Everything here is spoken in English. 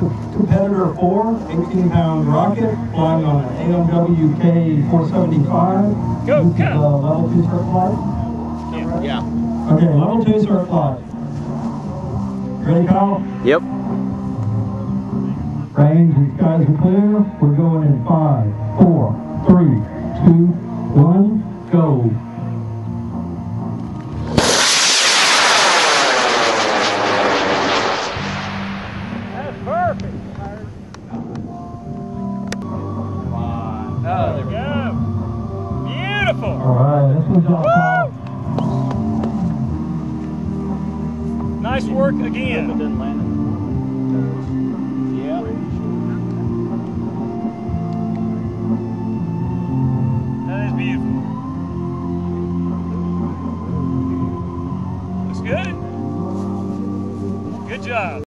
Competitor 4, 18 pound rocket, flying on an AMW K475. Go, This is go. a level 2 cert flight. Yeah. Okay, level 2 cert flight. Ready, Kyle? Yep. Range and skies are clear. We're going in five, four, three, two, one, go. Perfect. Come on. There we go. Beautiful. All right, this was Nice work again. Yeah. That is beautiful. Good. Good job.